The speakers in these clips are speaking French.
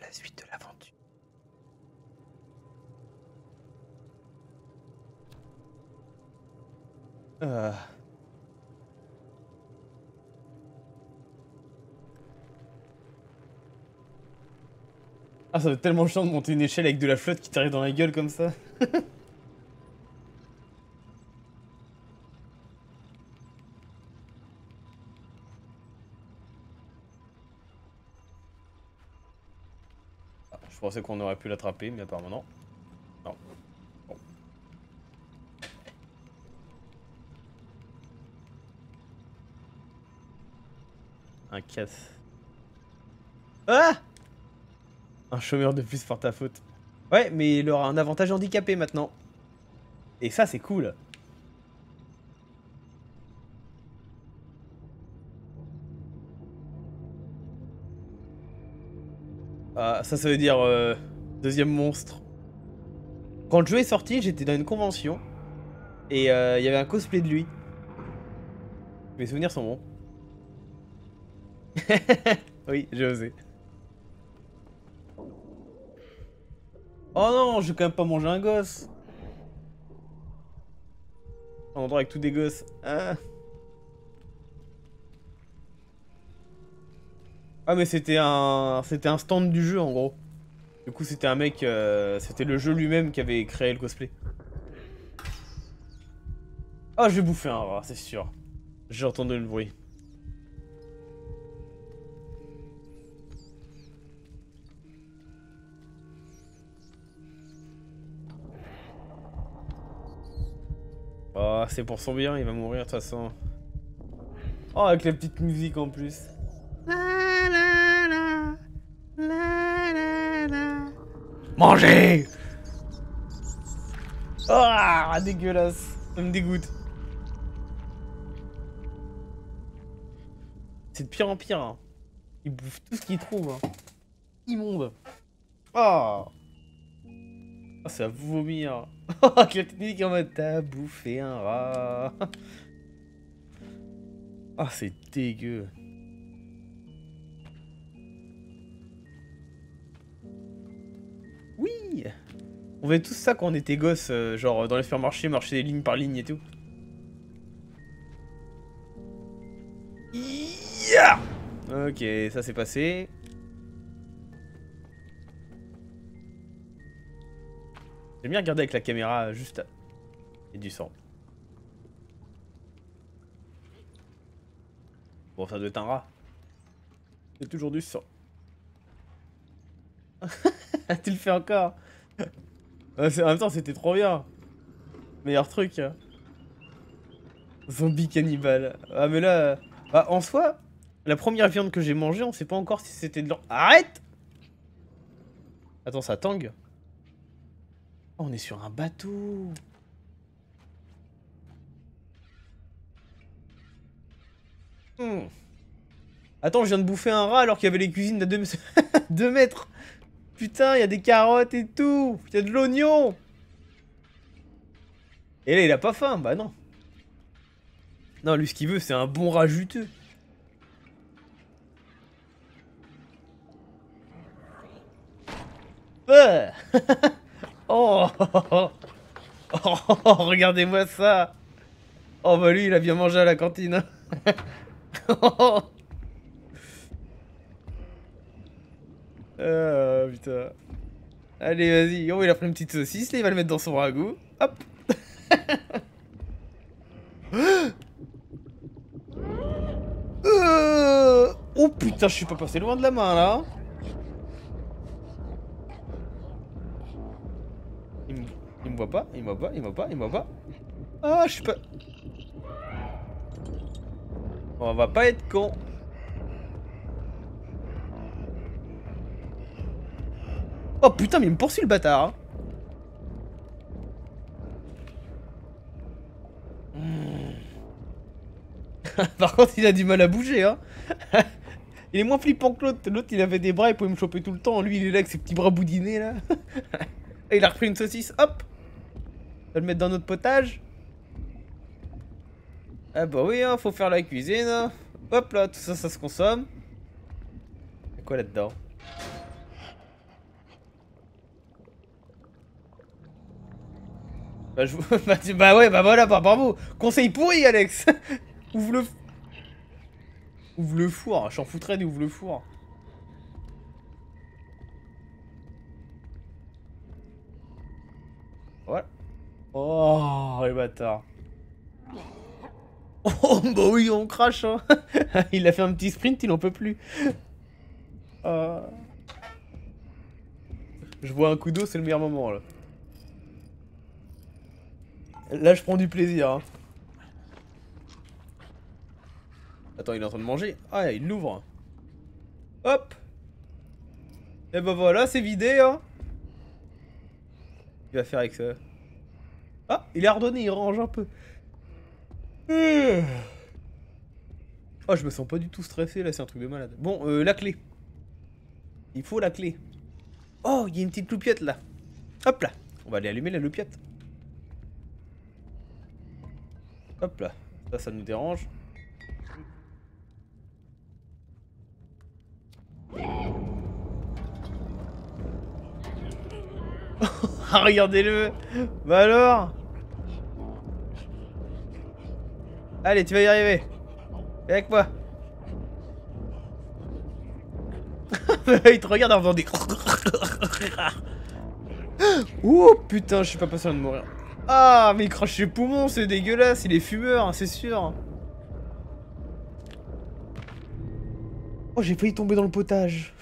la suite de l'aventure. Ah, ça va être tellement chiant de monter une échelle avec de la flotte qui t'arrive dans la gueule comme ça. pensais qu'on aurait pu l'attraper, mais apparemment non. Non. Bon. Un casse. Ah Un chômeur de plus par ta faute. Ouais, mais il aura un avantage handicapé maintenant. Et ça, c'est cool. Ah, ça, ça veut dire euh, deuxième monstre. Quand le jeu est sorti, j'étais dans une convention. Et euh, il y avait un cosplay de lui. Mes souvenirs sont bons. oui, j'ai osé. Oh non, je vais quand même pas manger un gosse. Un endroit avec tous des gosses. Ah, ah mais c'était un c'était un stand du jeu en gros. Du coup c'était un mec, euh, c'était le jeu lui-même qui avait créé le cosplay. Ah je vais bouffer un rat, c'est sûr. J'ai entendu le bruit. Oh, c'est pour son bien, il va mourir de toute façon. Oh, avec la petite musique en plus. Mangez Ah, dégueulasse. Ça me dégoûte. C'est de pire en pire. Hein. Il bouffe tout ce qu'il trouve. Hein. Immonde. Ah Oh, ça vomir. la technique en mode t'as bouffé un rat. Ah, c'est dégueu. On faisait tout ça quand on était gosses, euh, genre dans les supermarchés, marcher ligne par ligne et tout. Yeah ok, ça c'est passé. J'aime bien regarder avec la caméra juste. Et du sang. Bon, ça doit être un rat. C'est toujours du sang. tu le fais encore? En même temps, c'était trop bien. Meilleur truc. Hein. Zombie cannibale. Ah, mais là... Bah, en soi, la première viande que j'ai mangée, on sait pas encore si c'était de l'or... Arrête Attends, ça tangue Oh, on est sur un bateau. Hmm. Attends, je viens de bouffer un rat alors qu'il y avait les cuisines de 2 mètres. Putain, il y a des carottes et tout. Il y a de l'oignon. Et là, il a pas faim. Bah non. Non, lui, ce qu'il veut, c'est un bon rat juteux. Oh, oh, Regardez-moi ça Oh bah lui il a bien mangé à la cantine Ah putain. Allez vas-y, oh il a pris une petite saucisse là, il va le mettre dans son ragoût. Hop. Euh, Oh putain je suis pas passé loin de la main là. Il me voit pas, il me voit pas, il me voit pas, il me voit pas. Ah, je suis pas... On va pas être con. Oh putain, mais il me poursuit le bâtard. Hein. Par contre, il a du mal à bouger, hein. il est moins flippant que l'autre. L'autre, il avait des bras, il pouvait me choper tout le temps. Lui, il est là avec ses petits bras boudinés, là. Et il a repris une saucisse, hop va le mettre dans notre potage Ah bah oui, hein, faut faire la cuisine. Hein. Hop là, tout ça, ça se consomme. Y'a quoi là-dedans? Bah, je... bah, bah ouais, bah voilà, bah bravo Conseil pourri, Alex Ouvre le... Ouvre le four, je foutrais d'ouvre le four. Voilà. Oh, les bâtards. Oh, bah oui, on crache, hein. il a fait un petit sprint, il en peut plus. Euh. Je vois un coup d'eau, c'est le meilleur moment, là. Là, je prends du plaisir, hein. Attends, il est en train de manger. Ah, il l'ouvre. Hop Et bah voilà, c'est vidé, hein Il va faire avec ça. Ah, il est ordonné, il range un peu. Oh, je me sens pas du tout stressé, là, c'est un truc de malade. Bon, euh, la clé. Il faut la clé. Oh, il y a une petite loupiette, là. Hop là. On va aller allumer la loupiette. Hop là. Ça, ça nous dérange. Ah, regardez-le Bah alors Allez, tu vas y arriver Viens avec moi Il te regarde en faisant des... Oh putain, je suis pas patient de mourir. Ah, mais il crache les poumons, c'est dégueulasse, il est fumeur, hein, c'est sûr. Oh, j'ai failli tomber dans le potage.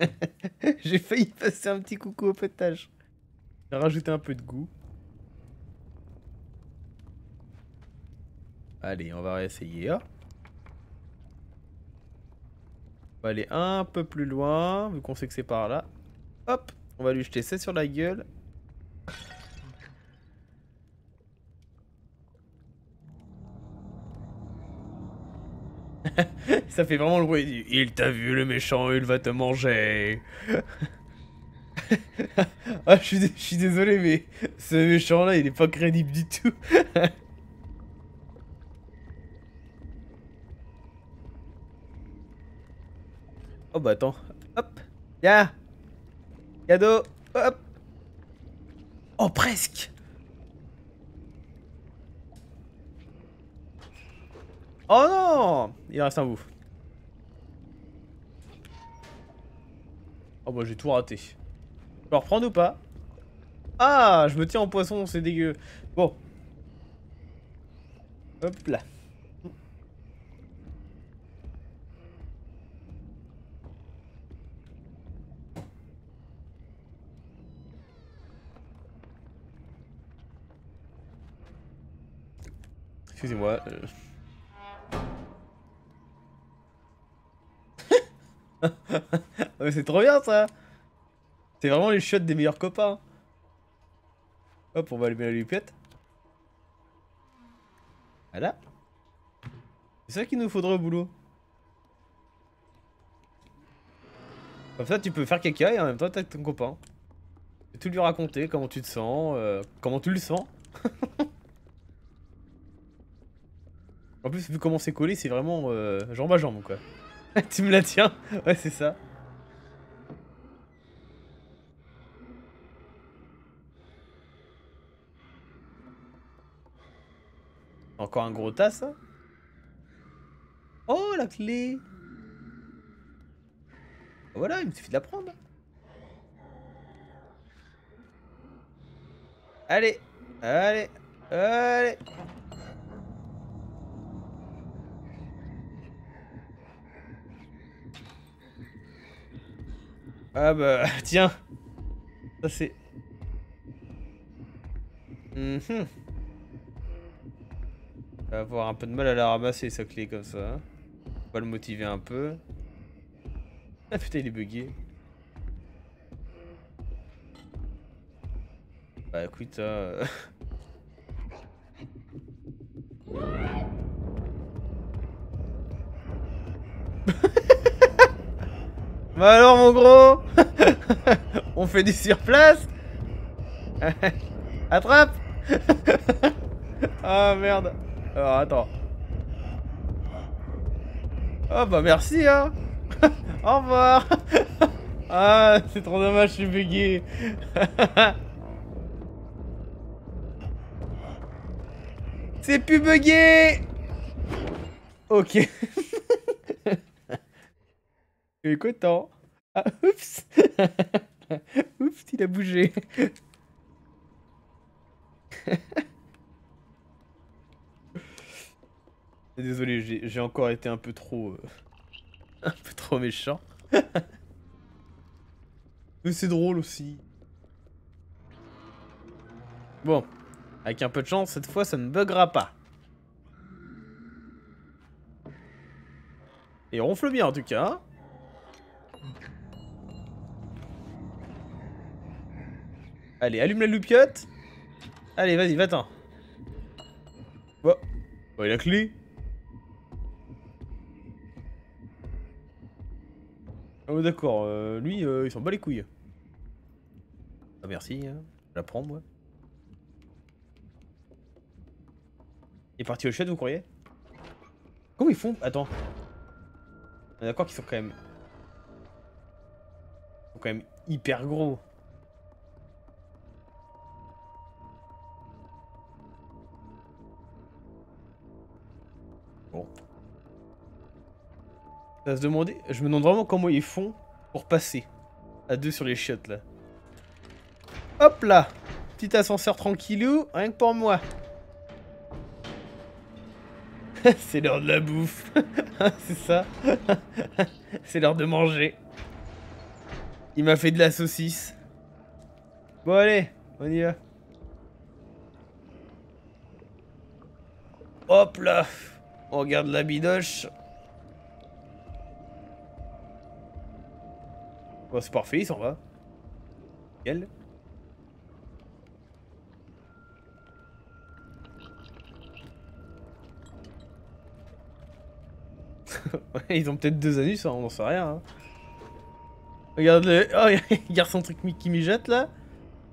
J'ai failli passer un petit coucou au potage. J'ai rajouté un peu de goût. Allez, on va réessayer. On va aller un peu plus loin, vu qu'on sait que c'est par là. Hop, on va lui jeter ça sur la gueule. Ça fait vraiment le bruit. Il t'a vu le méchant, il va te manger. ah, je suis, désolé, mais ce méchant là, il est pas crédible du tout. oh bah attends. Hop. Tiens. Cadeau. Hop. Oh, presque. Oh non Il reste un bout. Oh bah j'ai tout raté. Je peux reprendre ou pas? Ah Je me tiens en poisson, c'est dégueu. Bon. Hop là. Excusez-moi. Euh... c'est trop bien ça C'est vraiment les shots des meilleurs copains. Hop, on va allumer la lupette. Voilà. C'est ça qu'il nous faudrait au boulot. Comme ça, tu peux faire caca et en même temps, t'as ton copain. Et tout lui raconter, comment tu te sens, euh, comment tu le sens. en plus, vu comment c'est collé, c'est vraiment euh, jambe à jambe, quoi. tu me la tiens Ouais, c'est ça. Encore un gros tas, ça? Oh, la clé Voilà, il me suffit de la prendre. Allez Allez Allez Ah bah, tiens. Ça c'est... Mm va avoir un peu de mal à la ramasser sa clé comme ça. On va le motiver un peu. Ah putain il est bugué. Bah écoute... Euh... Bah alors mon gros On fait du surplace. Attrape. Ah merde. Alors attends. Oh bah merci hein. Au revoir. Ah c'est trop dommage je suis bugué. C'est plus bugué. Ok. Je suis content. Ah, oups Oups, il a bougé. Désolé, j'ai encore été un peu trop... Euh, un peu trop méchant. Mais c'est drôle aussi. Bon. Avec un peu de chance, cette fois, ça ne buggera pas. Et ronfle bien, en tout cas. Allez, allume la loupiote. Allez, vas-y, va-t'en. Oh. oh, la clé. Oh d'accord, euh, lui, euh, il s'en bat les couilles. Ah merci, hein. je la prends moi. Il est parti au chat, vous croyez? Comment ils font? Attends. On est d'accord qu'ils sont quand même... Ils sont quand même hyper gros. Ça se demander... Je me demande vraiment comment ils font pour passer à deux sur les chiottes là. Hop là Petit ascenseur tranquillou, rien que pour moi. C'est l'heure de la bouffe. C'est ça. C'est l'heure de manger. Il m'a fait de la saucisse. Bon allez, on y va. Hop là On regarde la bidoche. C'est parfait, il s'en va. Quel ils ont peut-être deux anus, hein, on n'en sait rien. Hein. Regarde le... Oh, regarde son truc qui mijette là.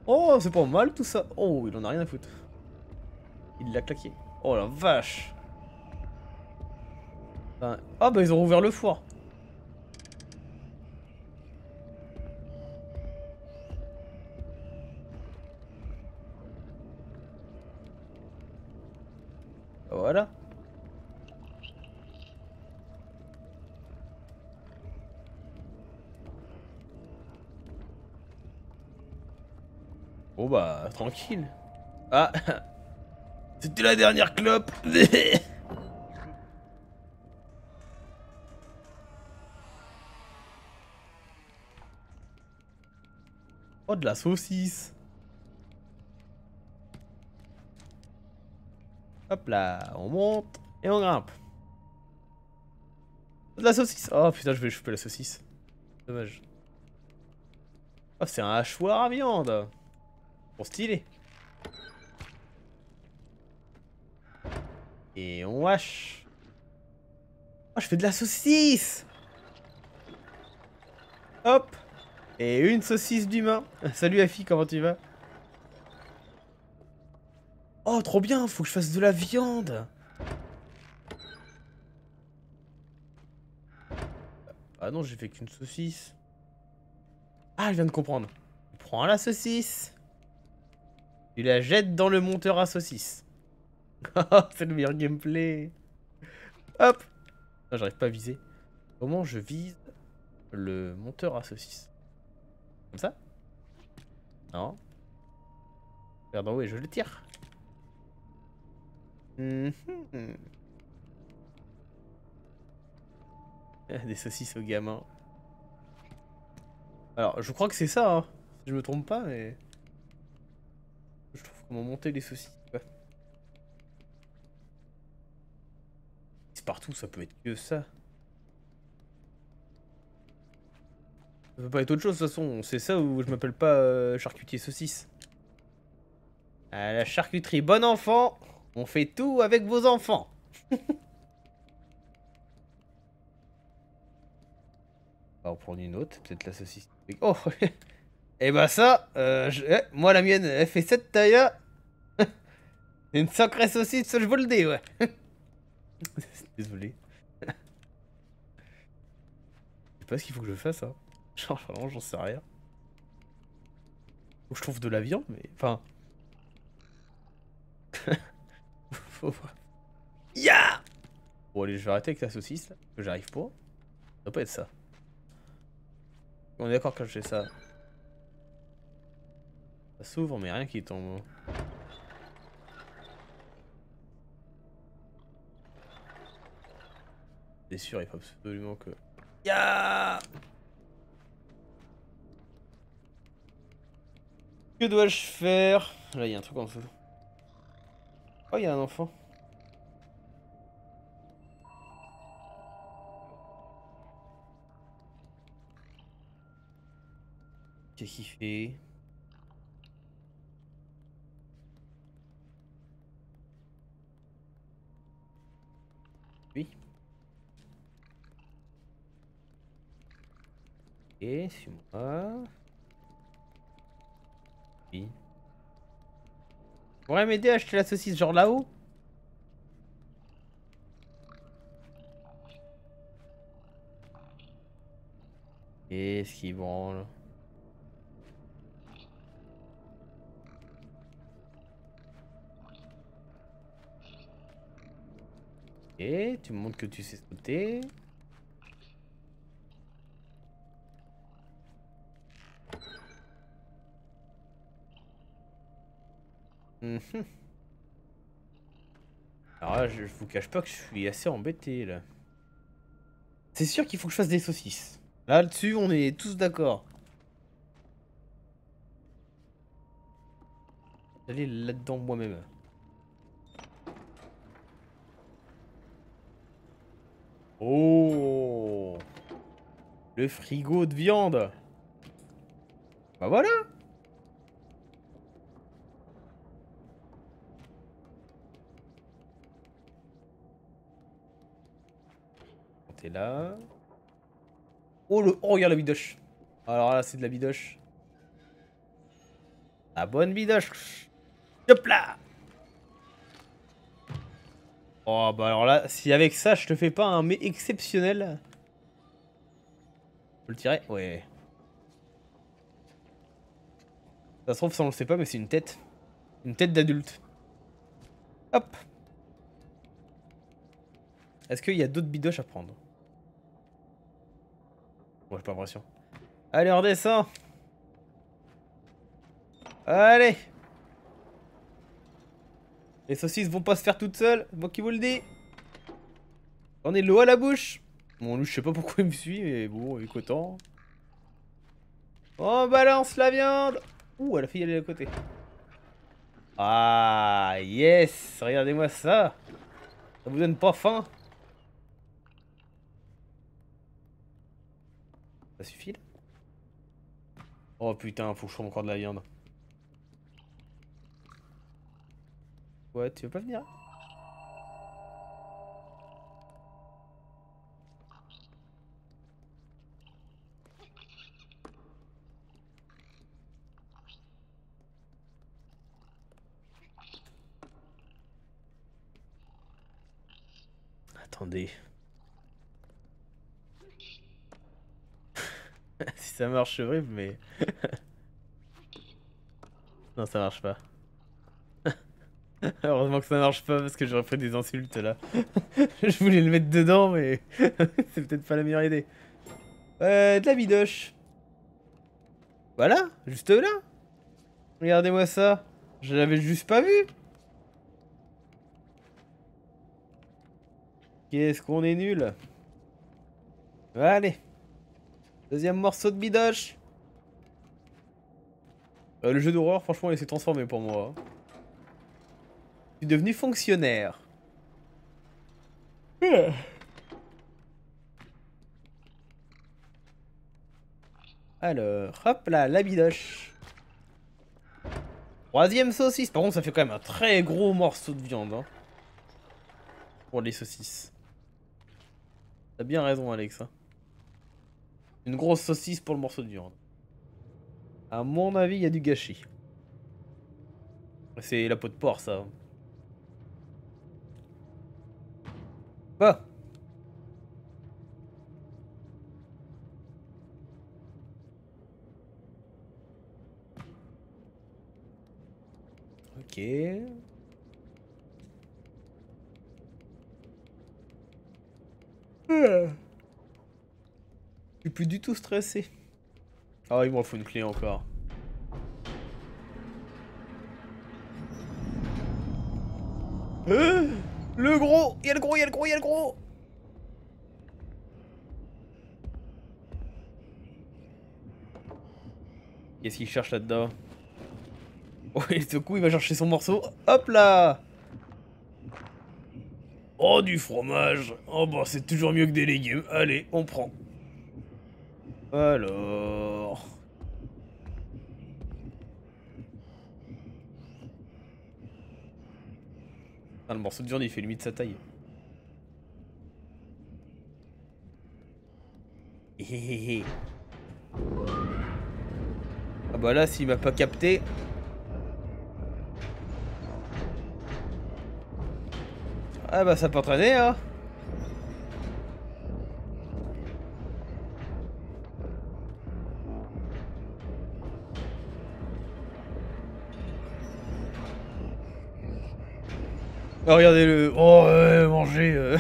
Oh, c'est pas mal tout ça. Oh, il en a rien à foutre. Il l'a claqué. Oh la vache. Ah bah ils ont rouvert le four. Voilà. Bah, tranquille. Ah C'était la dernière clope Oh, de la saucisse Hop là, on monte et on grimpe. De la saucisse Oh putain, je vais choper la saucisse. Dommage. Oh, c'est un hachoir à viande stylé. Et on hache. Oh, je fais de la saucisse Hop Et une saucisse d'humain. Salut Afi, comment tu vas? Oh, trop bien, faut que je fasse de la viande Ah non, j'ai fait qu'une saucisse. Ah, je viens de comprendre. Prends la saucisse. Tu la jettes dans le monteur à saucisse. Oh, c'est le meilleur gameplay. Hop J'arrive pas à viser. Comment je vise le monteur à saucisse Comme ça? Non. Haut et je le tire. Mhm. Des saucisses au gamin. Alors, je crois que c'est ça, hein. Je me trompe pas, mais... Comment monter les saucisses. C'est partout, ça peut être que ça. Ça peut pas être autre chose de toute façon. C'est ça où je m'appelle pas euh, charcutier saucisse. À la charcuterie, bon enfant. On fait tout avec vos enfants. On va une autre, peut-être la saucisse. Oh Et bah ça, euh, eh, moi la mienne, elle fait cette taille-là. Une sacrée saucisse, je vous le dis, ouais. Désolé. je sais pas ce qu'il faut que je fasse, hein. Genre, vraiment, j'en sais rien. Faut que je trouve de la viande, mais... Enfin... Faut voir. Ya Bon allez, je vais arrêter avec la saucisse là, j'arrive pas. Ça doit pas être ça. On est d'accord quand je fais ça. Ça s'ouvre mais rien qui tombe. C'est sûr, il faut absolument que... Ya Que dois-je faire? Là, il y a un truc en dessous. Oh, il y a un enfant. Qu'est-ce qu'il fait? Oui. Et suis-moi. Oui. Pourrais m'aider à acheter la saucisse genre là-haut Qu'est-ce qui branle Ok, tu me montres que tu sais sauter. Mhm. Alors là, je, vous cache pas que je suis assez embêté là. C'est sûr qu'il faut que je fasse des saucisses. Là-dessus, on est tous d'accord. J'allais là-dedans moi-même. Oh Le frigo de viande Bah voilà T'es là. Oh, le... oh, regarde la bidoche. Alors là, c'est de la bidoche. La bonne bidoche. Hop là Oh, bah alors là, si avec ça, je te fais pas un mais exceptionnel. Je le tirer Ouais. Ça se trouve, ça on le sait pas, mais c'est une tête. Une tête d'adulte. Hop. Est-ce qu'il y a d'autres bidoches à prendre? Bon, j'ai pas l'impression. Allez, on descend. Allez. Les saucisses vont pas se faire toutes seules, moi qui vous le dis. On est l'eau à la bouche. Bon, lui, je sais pas pourquoi il me suit, mais bon, il est On balance la viande. Ouh, elle a failli aller à côté. Ah, yes Regardez-moi ça Ça vous donne pas faim Ça suffit là? Oh putain, faut que je trouve encore de la viande. Ouais, tu veux pas venir? Attendez. si ça marche, je mais... non, ça marche pas. Heureusement que ça marche pas parce que j'aurais pris des insultes là. je voulais le mettre dedans, mais c'est peut-être pas la meilleure idée. Euh, de la bidoche. Voilà, juste là. Regardez-moi ça. Je l'avais juste pas vu. Qu'est-ce qu'on est nul. Allez. Deuxième morceau de bidoche. Euh, le jeu d'horreur, franchement, il s'est transformé pour moi. Je suis devenu fonctionnaire. Alors, hop là, la bidoche. Troisième saucisse. Par contre, ça fait quand même un très gros morceau de viande. Hein, pour les saucisses. T'as bien raison, Alex. Hein. Une grosse saucisse pour le morceau de viande. À mon avis, il y a du gâchis. C'est la peau de porc, ça. Quoi Ok. Euh. Je suis plus du tout stressé. Ah, il m'en faut une clé encore. Euh le gros Il le gros, il le gros, il le gros Qu'est-ce qu'il cherche là-dedans? Oh, et ce coup, il va chercher son morceau. Hop là Oh, du fromage Oh, bah, c'est toujours mieux que des légumes. Allez, on prend. Alors... Ah, le morceau de viande, il fait limite sa taille. Ah bah là, s'il m'a pas capté... Ah bah ça peut entraîner, hein Oh, regardez le... Oh, ouais, manger. Euh.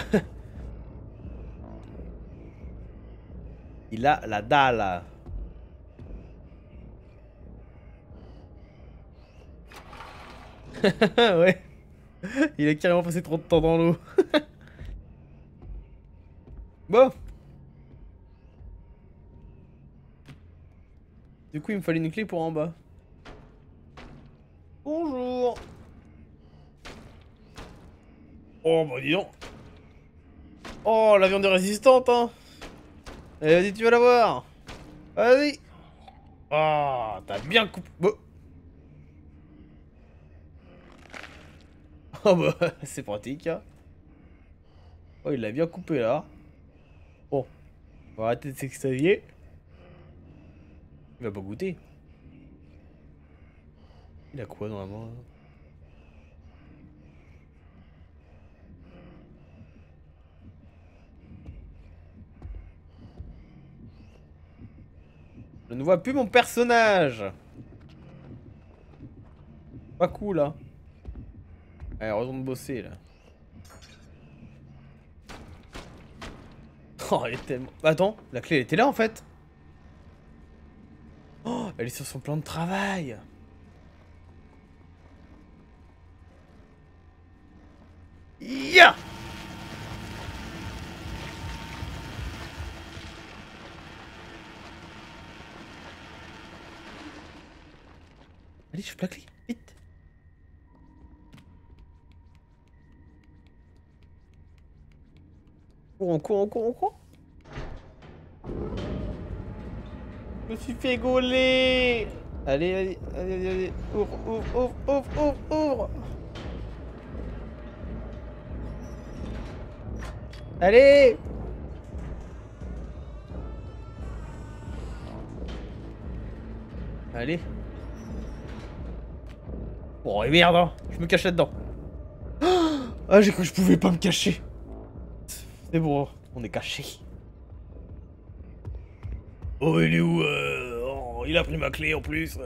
Il a la dalle. ouais. Il a carrément passé trop de temps dans l'eau. bon. Du coup, il me fallait une clé pour en bas. Bonjour. Oh bah dis donc. Oh la viande est résistante hein. Allez vas-y tu vas la voir. Vas-y. Ah t'as bien coupé. Oh bah c'est pratique hein. Oh il l'a bien coupé là. Bon On va arrêter de s'extasier. Il va pas goûter. Il a quoi dans la main Je ne vois plus mon personnage. Pas cool, hein. Allez, raison de bosser, là. Oh, elle est tellement... Attends, la clé, elle était là, en fait. Oh, elle est sur son plan de travail. Ya Allez, je la clé, vite. Cours, cours, cours, cours. Je me suis fait gauler. Allez, allez, allez, allez, allez. Ouvre, ouvre, ouvre, ouvre, ouvre, ouvre. Allez Allez. Oh et merde, hein. je me cache là-dedans. Ah, j'ai cru que je pouvais pas me cacher. C'est bon, on est caché. Oh, il est où euh... oh, Il a pris ma clé en plus.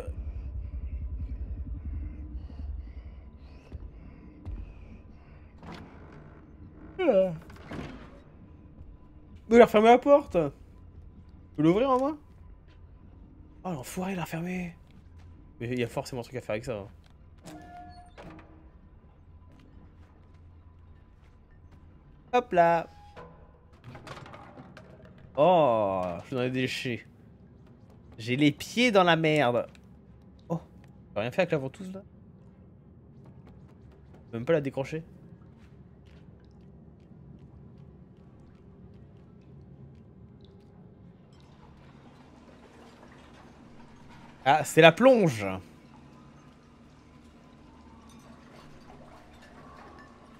Ah. Il a refermé la porte. Tu peux l'ouvrir en moi? Oh l'enfoiré, il a refermé. Mais il y a forcément un truc à faire avec ça. Hein. Hop là Oh, je suis dans les déchets. J'ai les pieds dans la merde. Oh, j'ai rien fait avec la ventouse là Même pas la décrocher. Ah, c'est la plonge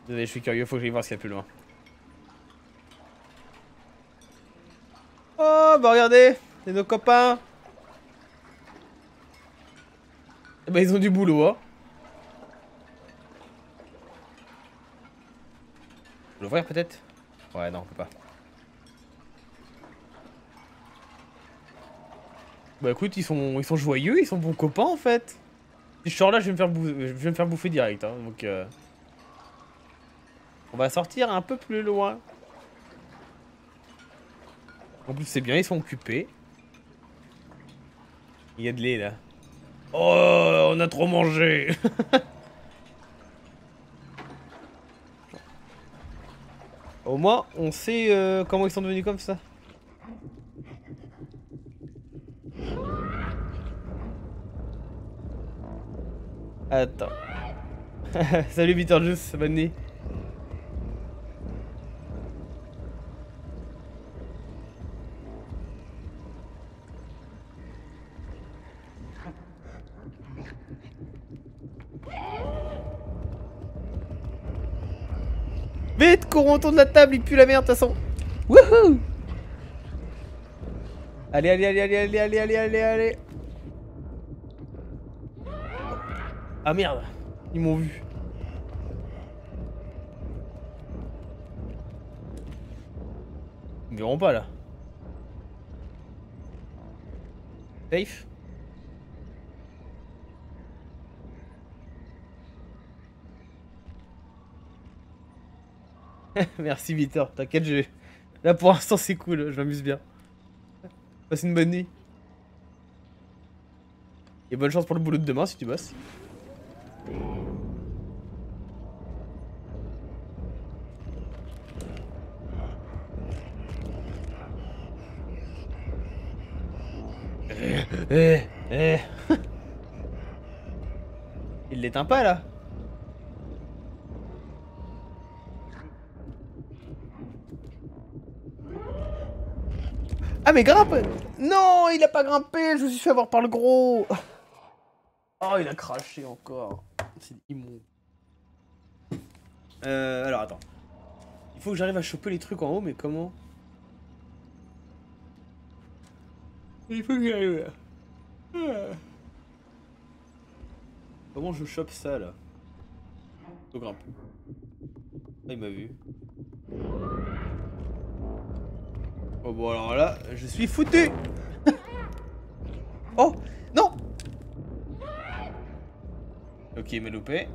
Désolé, je suis curieux, faut que j'aille voir ce qu'il y a plus loin. Oh, bah regardez, c'est nos copains. Bah ils ont du boulot, hein. L'ouvrir peut-être? Ouais, non, on peut pas. Bah écoute, ils sont, ils sont joyeux, ils sont bons copains en fait. Si je sors là, je vais me faire, bouffer, je vais me faire bouffer direct. Hein, donc, euh... On va sortir un peu plus loin. En plus, c'est bien, ils sont occupés. Il y a de lait, là. Oh, on a trop mangé Au moins, on sait euh, comment ils sont devenus comme ça. Attends. Salut Beetlejuice, bonne nuit. Vite, courons autour de la table, il pue la merde de toute façon. Wouhou Allez, allez, allez, allez, allez, allez, allez, allez, allez. Ah merde, ils m'ont vu. Ils me verront pas là. Safe Merci Viter, t'inquiète, je... Là pour l'instant c'est cool, je m'amuse bien. Passe une bonne nuit. Et bonne chance pour le boulot de demain si tu bosses. Eh, eh, eh. Il l'éteint pas là Ah mais grimpe Non, il a pas grimpé, je me suis fait avoir par le gros Oh, il a craché encore. C'est immonde. Euh, alors attends. Il faut que j'arrive à choper les trucs en haut, mais comment? Il faut que j'arrive là. Comment je chope ça là? Je grimpe. Ah, il m'a vu. Oh bon alors là, je suis foutu Oh Non Ok, il m'a loupé.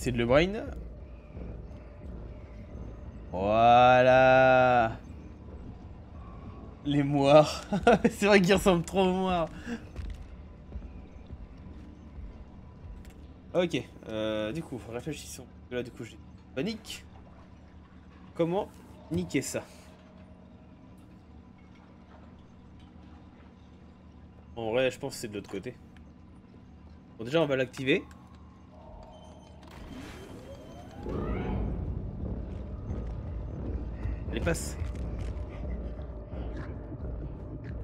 c'est de le brain. Voilà Les moires. c'est vrai qu'ils ressemblent trop aux moires. Ok, euh, du coup, réfléchissons. Là, du coup, j'ai panique. Comment niquer ça? En vrai, je pense que c'est de l'autre côté. Bon, déjà, on va l'activer. Allez, passe.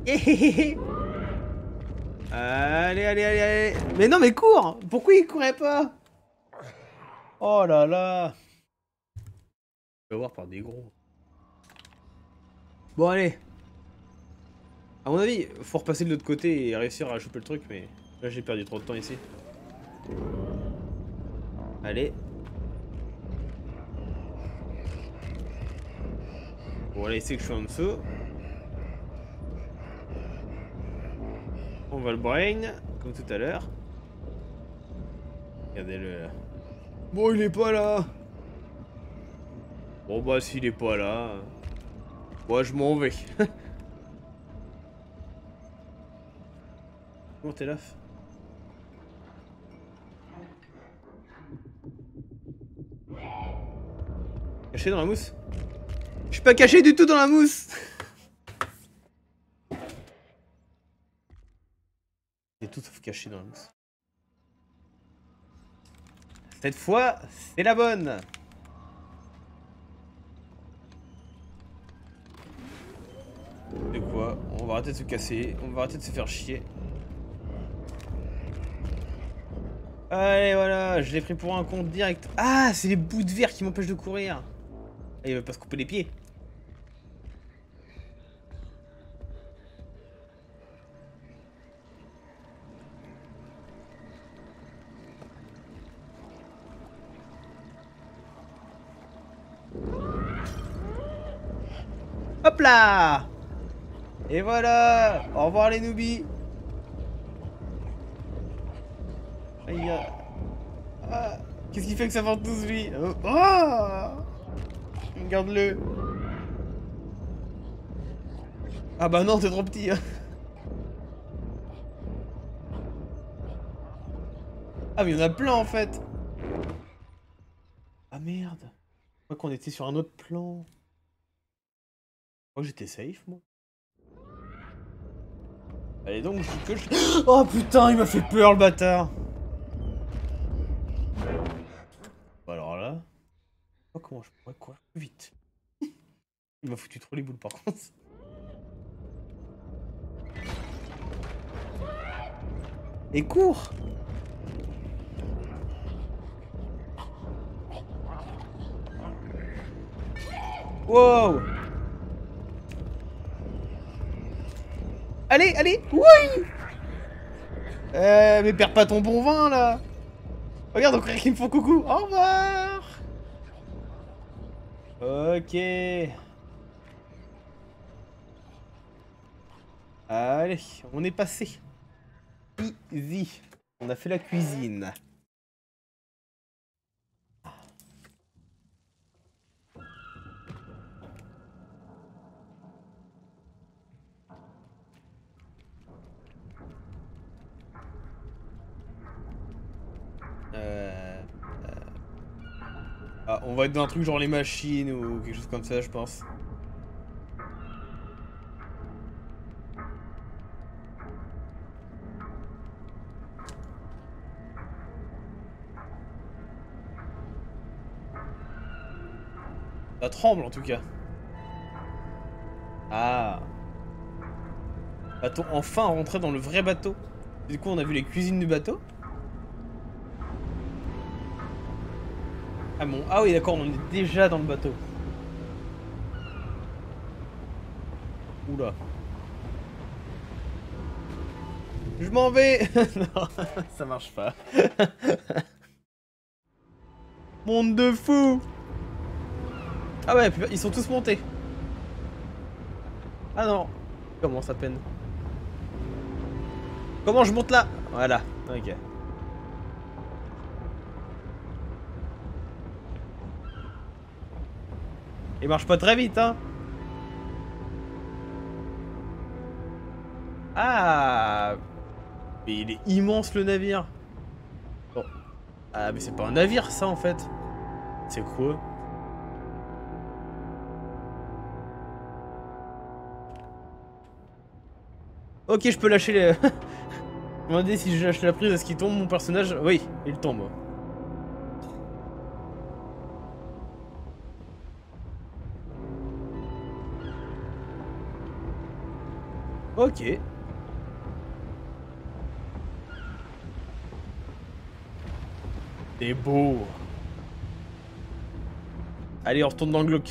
allez, allez, allez, allez. Mais non, mais cours Pourquoi il courait pas? Oh là là vais voir par des gros. Bon, allez. À mon avis, faut repasser de l'autre côté et réussir à choper le truc, mais là j'ai perdu trop de temps ici. Allez. Bon, allez, c'est que je suis en dessous. On va le brain, comme tout à l'heure. Regardez-le Bon, il est pas là Bon bah s'il est pas là... Moi je m'en vais. Comment t'es là Caché dans la mousse? Je suis pas caché du tout dans la mousse C'est tout sauf caché dans la mousse. Cette fois, c'est la bonne On va arrêter de se casser, on va arrêter de se faire chier. Allez, voilà, je l'ai pris pour un compte direct. Ah, c'est les bouts de verre qui m'empêchent de courir. il va pas se couper les pieds. Hop là et voilà Au revoir les noobies ah, Qu'est-ce qui fait que ça vend tous lui oh, oh Regarde-le. Ah bah non, t'es trop petit. Hein. Ah mais il y en a plein en fait. Ah merde. Je crois qu'on était sur un autre plan. Je crois que j'étais safe moi. Allez donc, je que je... Oh putain, il m'a fait peur le bâtard. alors là... Oh, comment je pourrais courir plus vite? Il m'a foutu trop les boules par contre. Et cours! Wow Allez, allez Oui euh, mais perds pas ton bon vin, là Regarde, donc ils me font coucou Au revoir Ok. Allez, on est passé. Easy. On a fait la cuisine. On va être dans un truc genre les machines ou quelque chose comme ça, je pense. Ça tremble en tout cas. Ah. Va-t-on enfin rentrer dans le vrai bateau Du coup, on a vu les cuisines du bateau Ah bon, ah oui d'accord, on est déjà dans le bateau. Oula. Je m'en vais Non, ça marche pas. Monde de fou Ah ouais, ils sont tous montés. Ah non. Comment ça peine? Comment je monte là? Voilà, ok. Il marche pas très vite, hein. Ah. Mais il est immense le navire. Bon. Ah mais c'est pas un navire ça en fait. C'est quoi? Ok je peux lâcher les... demandais si je lâche la prise, est-ce qu'il tombe mon personnage? Oui, il tombe. Ok. C'est beau. Allez, on retourne dans le.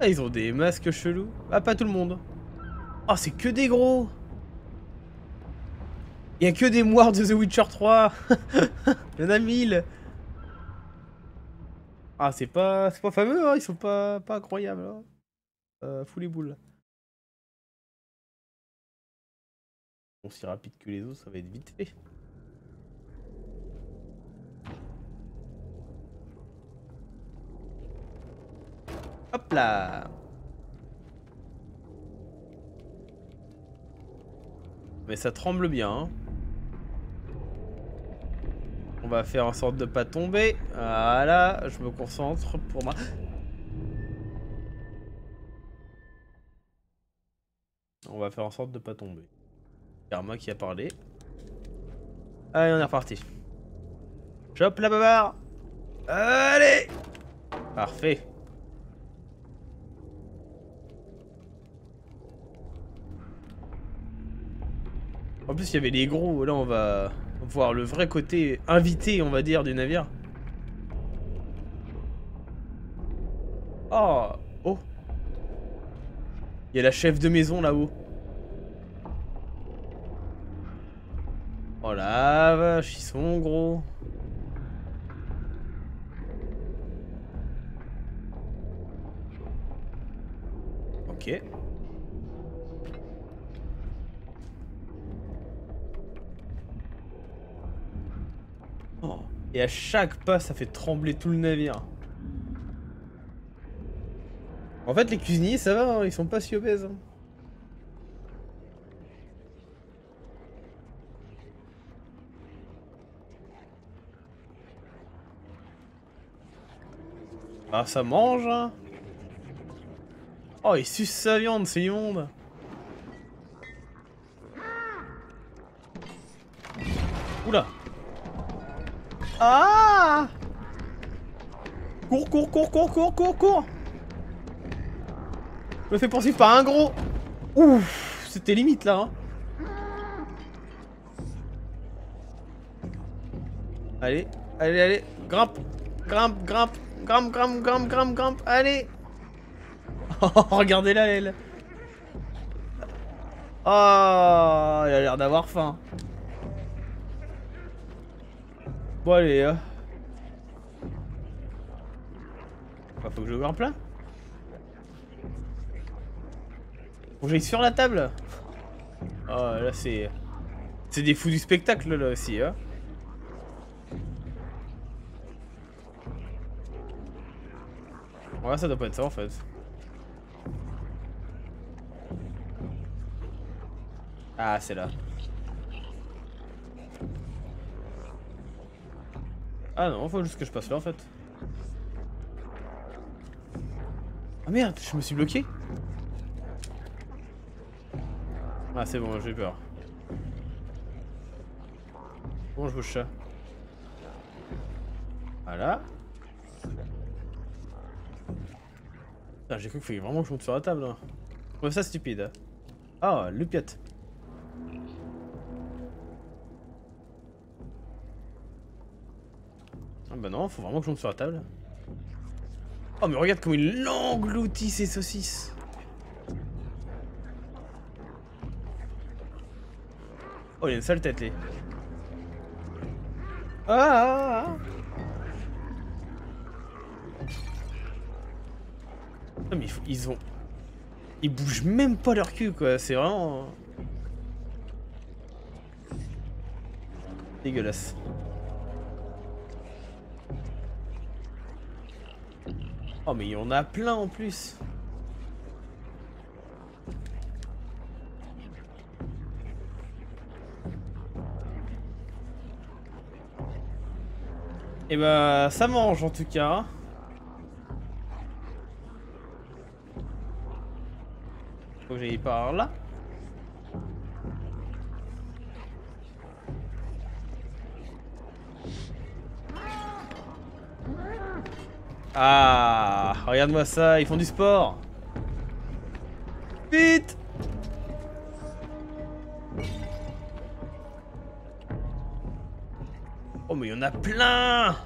Ah, ils ont des masques chelous. Ah, pas tout le monde. Oh, c'est que des gros. Il a que des moires de The Witcher 3. Il y en a mille. Ah, c'est pas, c'est pas fameux, hein, ils sont pas, pas incroyables. Hein. Euh, fou les boules. Bon, si rapide que les autres, ça va être vite fait. Hop là Mais ça tremble bien. Hein. On va faire en sorte de pas tomber. Voilà, je me concentre pour moi. On va faire en sorte de pas tomber. Karma qui a parlé. Allez, on est reparti. Chope la babarre Allez Parfait. En plus, il y avait les gros. Là, on va voir le vrai côté invité, on va dire, du navire. Oh Oh Il y a la chef de maison là-haut. Oh la vache, ils sont gros. Ok. Oh, Et à chaque pas, ça fait trembler tout le navire. En fait, les cuisiniers, ça va, hein, ils sont pas si obèses. Hein. Ah, ça mange, hein Oh, il suce sa viande, c'est immonde Ah. Cours, cours, cours, cours, cours, cours, cours. Je me fais poursuivre par un gros. Ouf C'était limite, là, hein. Allez, allez, allez. Grimpe Grimpe, grimpe Grimpe, grimpe, grimpe, grimpe, grimpe. Allez. Oh, regardez là, elle. Oh, il a l'air d'avoir faim Bon allez, hein. Bah, faut que je en plein. Faut que j'aille sur la table. Oh là c'est... C'est des fous du spectacle là aussi hein. Ouais ça doit pas être ça en fait. Ah c'est là. Ah non, faut juste que je passe là en fait. Ah merde, je me suis bloqué Ah c'est bon, j'ai peur. Bon, je bouge ça. Voilà. J'ai cru qu'il fallait vraiment que je monte sur la table. Hein. Ça stupide. Ah, le piat. Bah non, faut vraiment que je monte sur la table. Oh mais regarde comment il engloutit ses saucisses. Oh il a une sale tête lui. Ah, ah, ah. ah mais ils ont... Ils bougent même pas leur cul quoi, c'est vraiment... Dégueulasse. Oh mais il y en a plein en plus. Et eh bah ça mange en tout cas. Faut que j'aille par là. Ah, regarde-moi ça, ils font du sport. Vite. Oh mais il y en a plein.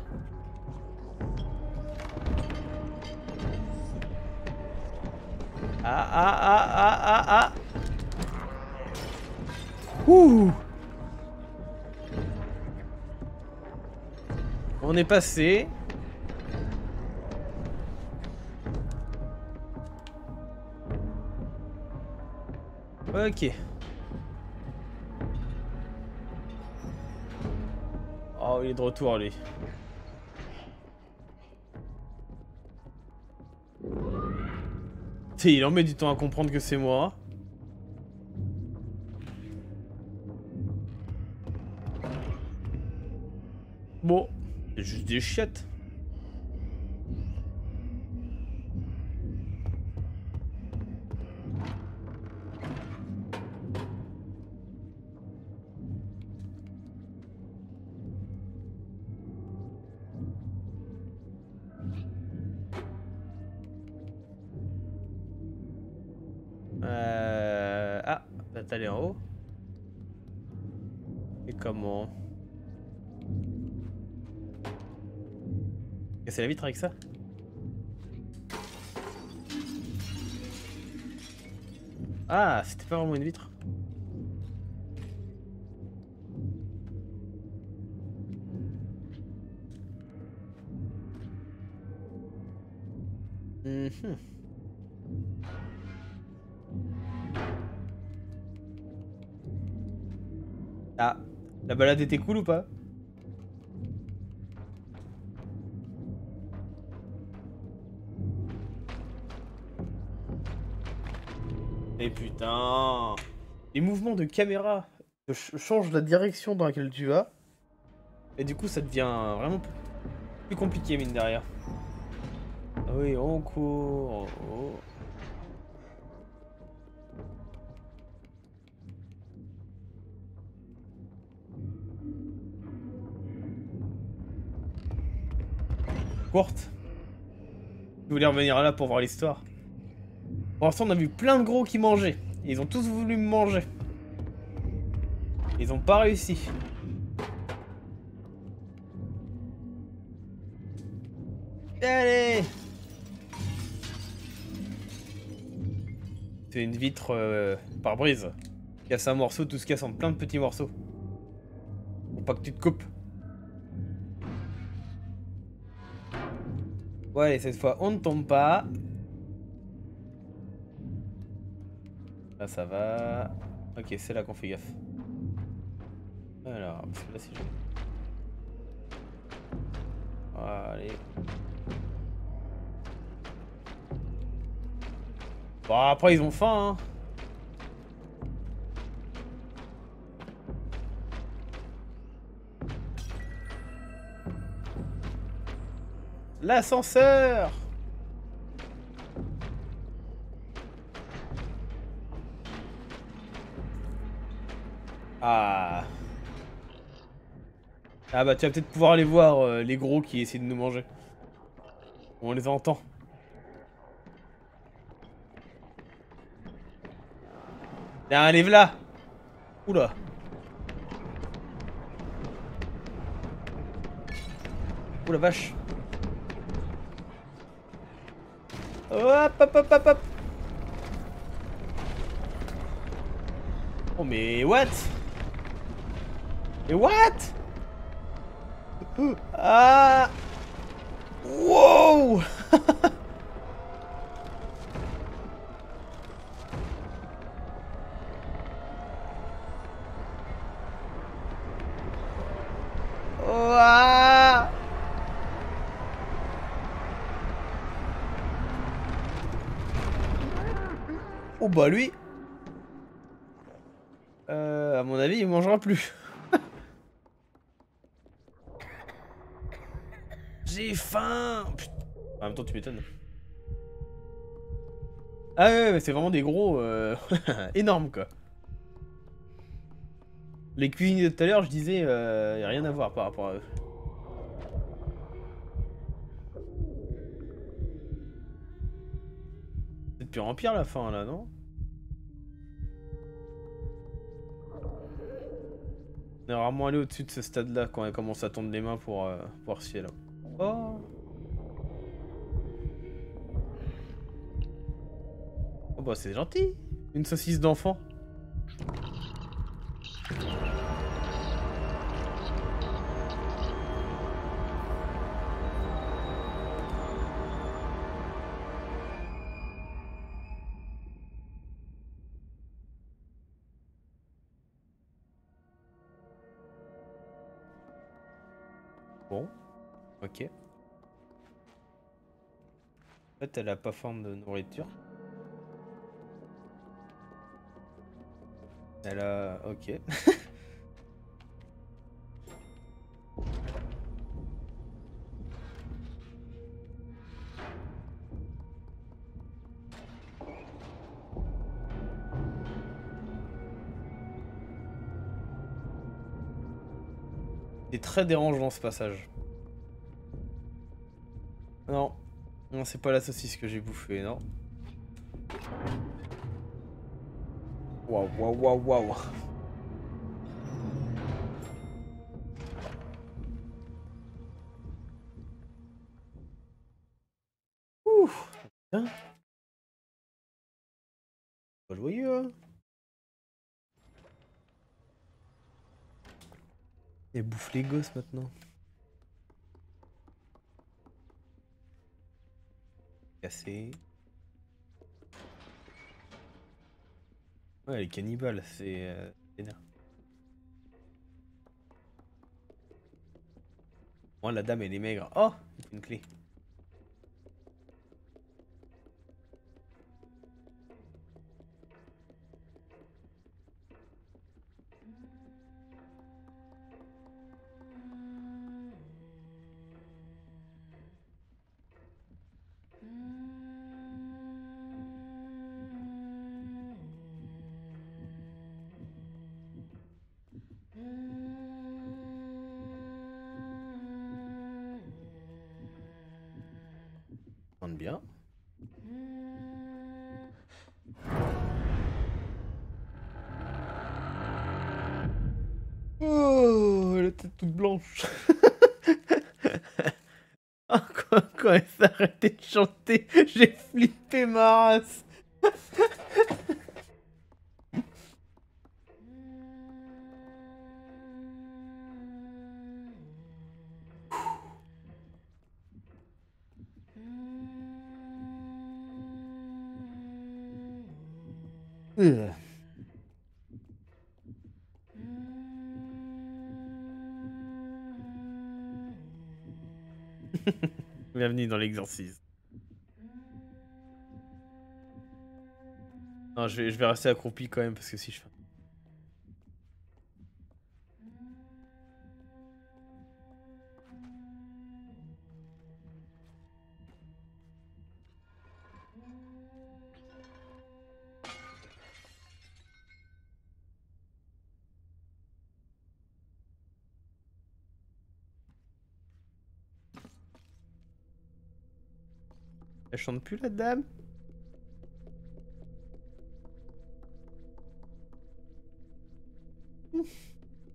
Ah ah ah ah ah ah. Ouh. On est passé Ok. Oh, il est de retour, lui. il en met du temps à comprendre que c'est moi. Bon, juste des chiottes. Casser la vitre avec ça. Ah, c'était pas vraiment une vitre. Mhm. Ah, la balade était cool ou pas? Et putain Les mouvements de caméra changent la direction dans laquelle tu vas. Et du coup, ça devient vraiment plus compliqué, mine derrière. Ah oui, on court. Oh. Courte. Je voulais revenir là pour voir l'histoire. Pour l'instant, on a vu plein de gros qui mangeaient. Ils ont tous voulu me manger. Ils ont pas réussi. Allez C'est une vitre euh, par brise. Casse un morceau, tout se casse en plein de petits morceaux. Pour pas que tu te coupes. Ouais, cette fois, on ne tombe pas. Ça va. Ok, c'est là qu'on fait gaffe. Alors, là, si je... Allez. Bon, après, ils ont faim, hein. L'ascenseur Ah. Ah bah tu vas peut-être pouvoir aller voir euh, les gros qui essaient de nous manger. On les entend. Allez, là. Oula. Oula vache. Hop hop hop hop hop. Oh mais what? Mais what? Ah. Wow. Oh bah lui. Euh, À mon avis il mangera plus Faim En même temps tu m'étonnes. Ah ouais, mais c'est vraiment des gros euh... énormes quoi. Les cuisiniers de tout à l'heure je disais euh, y a rien à voir par rapport à eux. C'est de pire en pire la fin là non? On est rarement allé au-dessus de ce stade-là quand elle commence à tendre les mains pour euh, voir si elle a... Oh. Oh bah c'est gentil. Une saucisse d'enfant. Bon. Ok. En fait, elle a pas forme de nourriture. Elle a... Ok. C'est très dérangeant ce passage. C'est pas la saucisse que j'ai bouffée, non. Waouh, waouh, waouh, waouh. Hein Pas joyeux, hein Et bouffe les gosses maintenant. Cassé. Ouais, les cannibales, c'est euh, énerve. Moi, la dame, elle est maigre. Oh Une clé. Bien. Oh, la tête toute blanche. Ah, quand, quand elle s'est arrêtée de chanter, j'ai flippé ma race. Dans l'exorcisme. Non, je vais, je vais rester accroupi quand même parce que si je fais. Chante plus la dame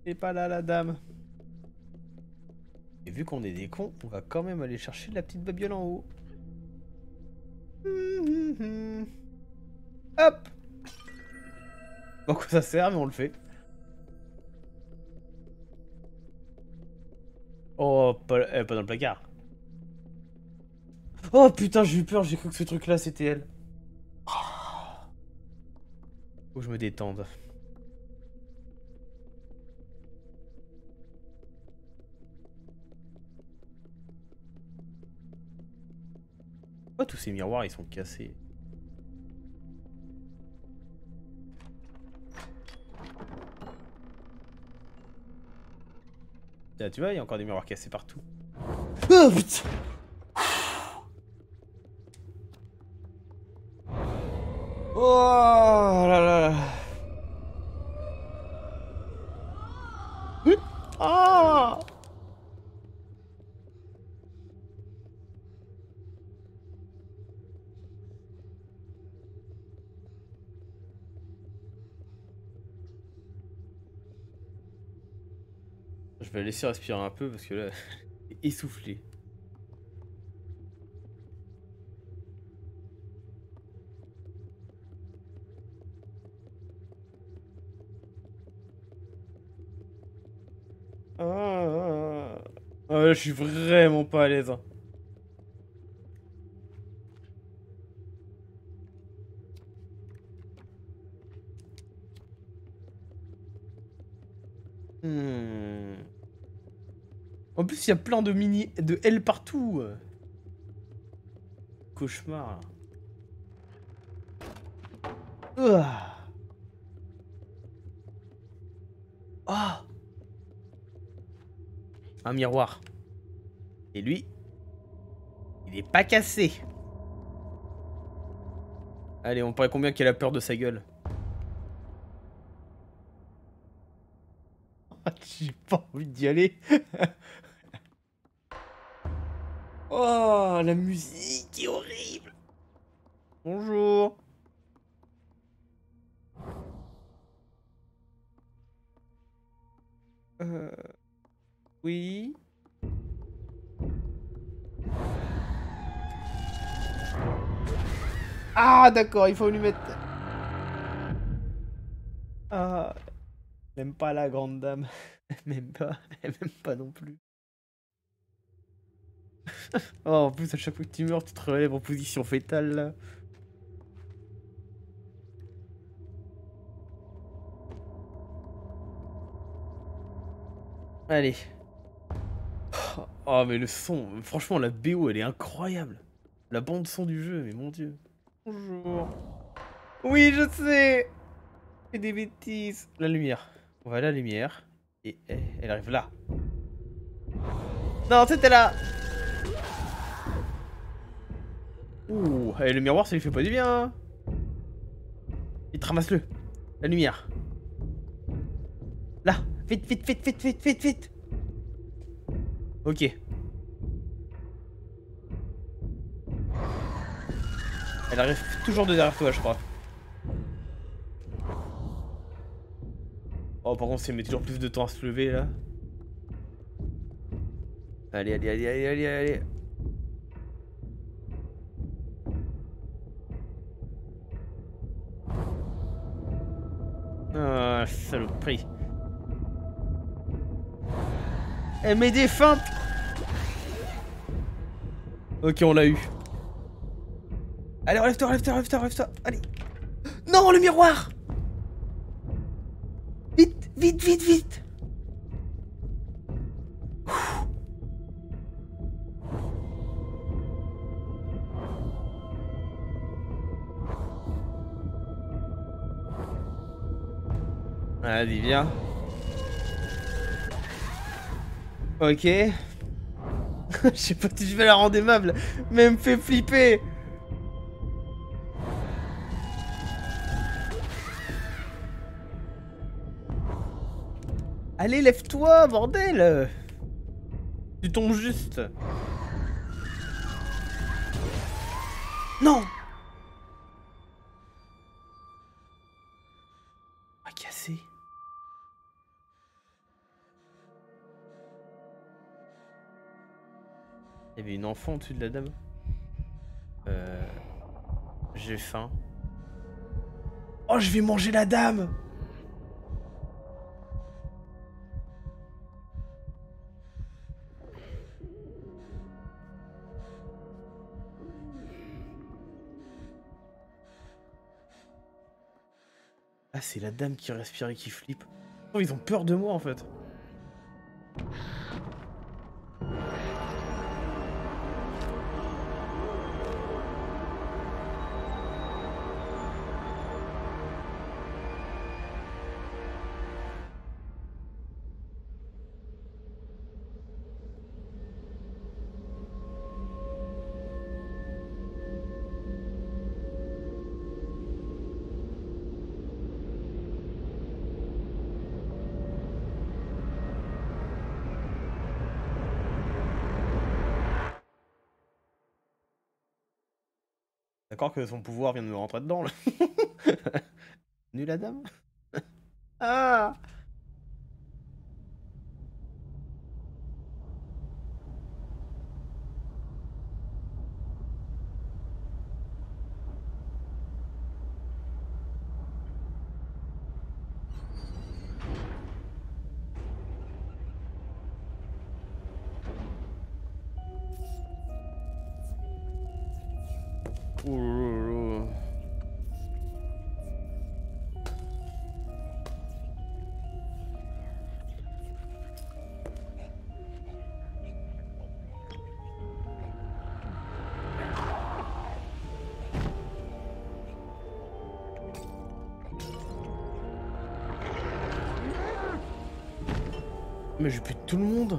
Et pas là la dame. Et vu qu'on est des cons, on va quand même aller chercher la petite babiole en haut. Hop Bon quoi ça sert mais on le fait. Oh, pas, pas dans le placard. Oh putain, j'ai eu peur, j'ai cru que ce truc là c'était elle. Faut que je me détende. Oh, tous ces miroirs ils sont cassés? Tiens, tu vois, il y a encore des miroirs cassés partout. Oh putain Oh là là. Ah Je vais laisser respirer un peu parce que là, essoufflé. Je suis vraiment pas à l'aise. hein. Hmm. En plus, il y a plein de mini de L partout. Cauchemar. Ah. Ah. Un miroir. Et lui, il est pas cassé. Allez, on paraît combien qu'il a peur de sa gueule J'ai pas envie d'y aller. oh, la musique est horrible. Bonjour. Euh... Oui. Ah, d'accord, il faut lui mettre... Ah, même pas la grande dame. Même pas, elle même pas non plus. oh, en plus, à chaque fois que tu meurs, tu te relèves en position fétale, là. Allez. Oh, mais le son, franchement, la BO, elle est incroyable. La bande son du jeu, mais mon dieu. Bonjour. Oui, je sais. C'est des bêtises. La lumière. On va à la lumière. Et eh, elle arrive là. Non, c'était là. Ouh, et le miroir, ça lui fait pas du bien. Vite, ramasse-le. La lumière. Là. Vite, vite, vite, vite, vite, vite, vite. Ok. Elle arrive toujours de derrière toi, je crois. Oh, par contre, ça met toujours plus de temps à se lever là. Allez, allez, allez, allez, allez, allez. Ah, saloperie. Elle met des feintes Ok, on l'a eu. Allez, relève-toi, relève-toi, relève-toi, relève-toi. Allez. Non, le miroir Vite, vite, vite, vite Vas-y, viens. Ok. Je sais pas si je vais la rendre aimable, mais elle me fait flipper. Allez, lève-toi, bordel Tu tombes juste. Non Ah, cassé. Il y avait une enfant au-dessus de la dame. Euh... J'ai faim. Oh, je vais manger la dame Ah, c'est la dame qui respire et qui flippe. Oh, ils ont peur de moi en fait. D'accord que son pouvoir vient de me rentrer dedans. Nul la dame? Ah J'ai plus tout le monde.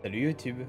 Salut YouTube